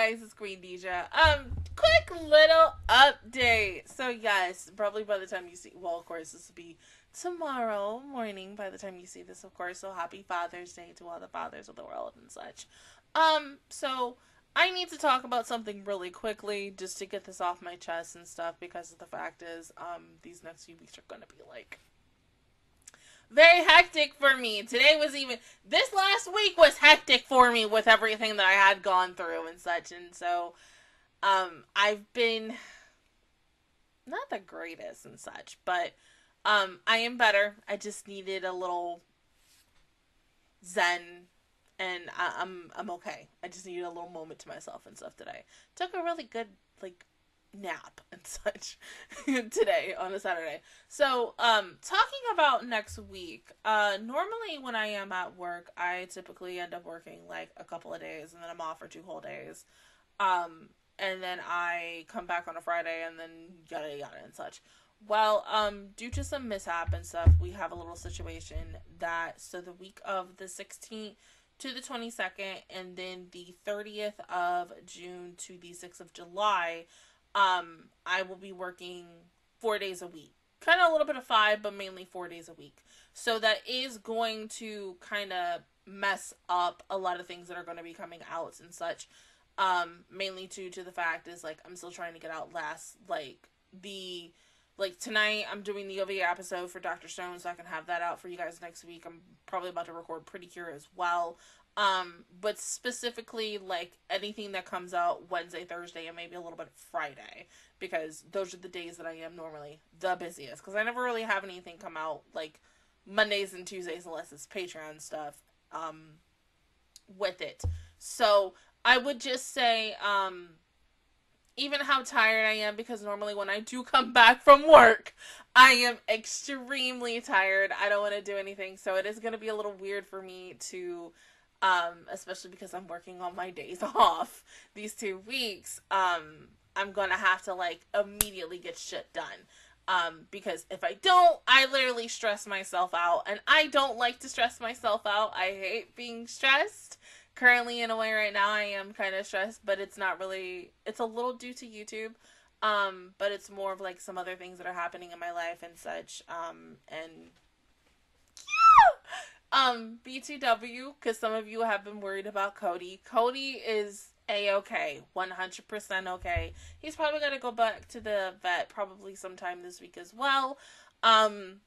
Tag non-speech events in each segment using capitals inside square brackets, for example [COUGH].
Guys, it's Queendija. Um, quick little update. So yes, probably by the time you see, well, of course, this will be tomorrow morning. By the time you see this, of course. So happy Father's Day to all the fathers of the world and such. Um, so I need to talk about something really quickly just to get this off my chest and stuff because the fact is, um, these next few weeks are gonna be like very hectic for me. Today was even this last week was hectic for me with everything that I had gone through and such and so um I've been not the greatest and such, but um I am better. I just needed a little zen and I, I'm I'm okay. I just needed a little moment to myself and stuff today. Took a really good like nap and such [LAUGHS] today on a Saturday. So, um, talking about next week, uh, normally when I am at work, I typically end up working like a couple of days and then I'm off for two whole days. Um, and then I come back on a Friday and then yada yada and such. Well, um, due to some mishap and stuff, we have a little situation that so the week of the 16th to the 22nd and then the 30th of June to the 6th of July, um, I will be working four days a week. Kind of a little bit of five, but mainly four days a week. So that is going to kind of mess up a lot of things that are going to be coming out and such. Um, mainly due to the fact is like I'm still trying to get out last like the like tonight I'm doing the OVA episode for Doctor Stone so I can have that out for you guys next week. I'm probably about to record Pretty Cure as well. Um, but specifically like anything that comes out Wednesday, Thursday, and maybe a little bit Friday, because those are the days that I am normally the busiest. Because I never really have anything come out like Mondays and Tuesdays unless it's Patreon stuff. Um, with it, so I would just say, um, even how tired I am because normally when I do come back from work, I am extremely tired. I don't want to do anything, so it is going to be a little weird for me to um, especially because I'm working on my days [LAUGHS] off these two weeks, um, I'm gonna have to like immediately get shit done. Um, because if I don't, I literally stress myself out, and I don't like to stress myself out. I hate being stressed. Currently, in a way, right now, I am kind of stressed, but it's not really. It's a little due to YouTube, um, but it's more of like some other things that are happening in my life and such. Um, and um, B2W, because some of you have been worried about Cody. Cody is a okay, 100% okay. He's probably going to go back to the vet probably sometime this week as well. Um,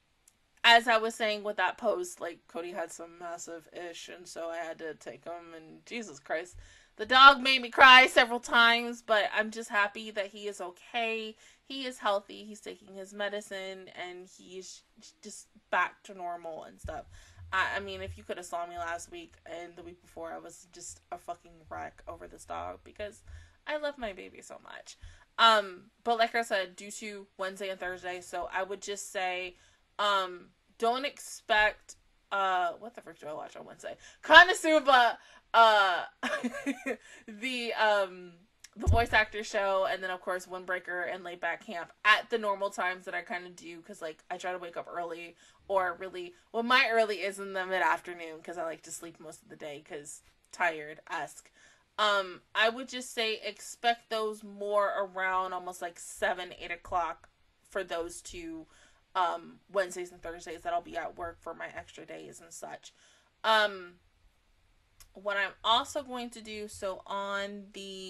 as I was saying with that post, like Cody had some massive ish, and so I had to take him. And Jesus Christ, the dog made me cry several times, but I'm just happy that he is okay. He is healthy. He's taking his medicine, and he's just back to normal and stuff. I, I mean, if you could have saw me last week and the week before, I was just a fucking wreck over this dog because I love my baby so much. Um, but like I said, due to Wednesday and Thursday, so I would just say, um, don't expect uh what the frick do I watch on Wednesday? Konosuba uh [LAUGHS] the um the voice actor show and then of course windbreaker and laid back camp at the normal times that i kind of do because like i try to wake up early or really well my early is in the mid-afternoon because i like to sleep most of the day because tired esque um i would just say expect those more around almost like 7 8 o'clock for those two um wednesdays and thursdays that i'll be at work for my extra days and such. Um what I'm also going to do so on the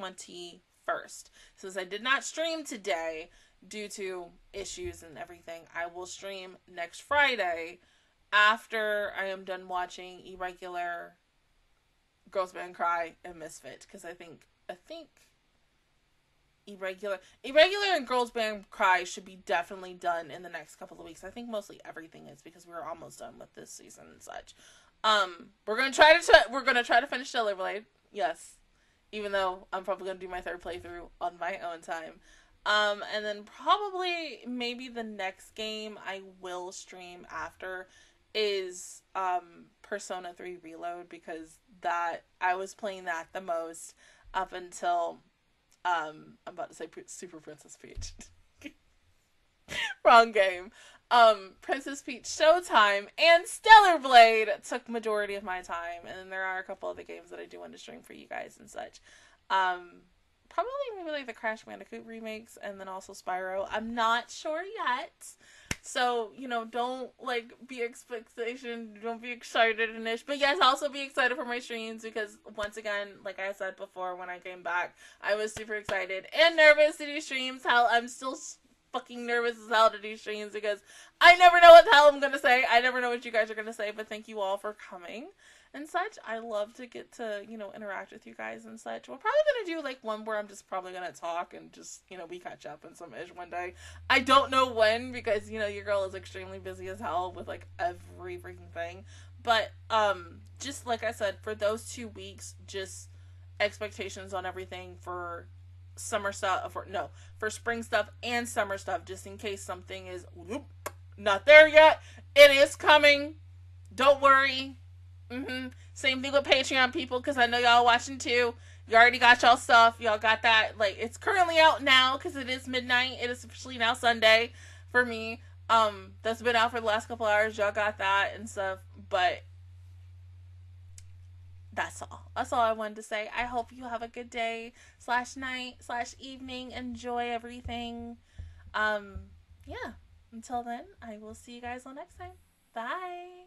21st, since I did not stream today due to issues and everything, I will stream next Friday after I am done watching Irregular, Girls Band Cry, and Misfit because I think I think Irregular Irregular and Girls Band Cry should be definitely done in the next couple of weeks. I think mostly everything is because we're almost done with this season and such. Um, we're gonna try to we're gonna try to finish Blade. Yes, even though I'm probably gonna do my third playthrough on my own time. Um, and then probably maybe the next game I will stream after is um Persona 3 Reload because that I was playing that the most up until um I'm about to say Super Princess Peach. [LAUGHS] Wrong game um, Princess Peach Showtime and Stellar Blade took majority of my time, and there are a couple other games that I do want to stream for you guys and such. Um, probably maybe like the Crash Bandicoot remakes, and then also Spyro. I'm not sure yet. So, you know, don't like be expectation, don't be excited ish. But yes, also be excited for my streams because once again, like I said before when I came back, I was super excited and nervous to do streams. Hell, I'm still fucking nervous as hell to do streams because I never know what the hell I'm gonna say. I never know what you guys are gonna say, but thank you all for coming and such. I love to get to, you know, interact with you guys and such. We're probably gonna do like one where I'm just probably gonna talk and just, you know, we catch up and some ish one day. I don't know when because, you know, your girl is extremely busy as hell with like every freaking thing. But um just like I said, for those two weeks, just expectations on everything for summer stuff for no for spring stuff and summer stuff just in case something is whoop, not there yet it is coming don't worry Mm-hmm. Same thing with Patreon people, because I know y'all watching too. You already got y'all stuff. Y'all got that. Like it's currently out now because it is midnight. It is officially now Sunday for me. Um, that's been out for the last couple hours. Y'all got that and stuff. But that's all. That's all I wanted to say. I hope you have a good day slash night slash evening. Enjoy everything. Um, yeah. Until then, I will see you guys all next time. Bye.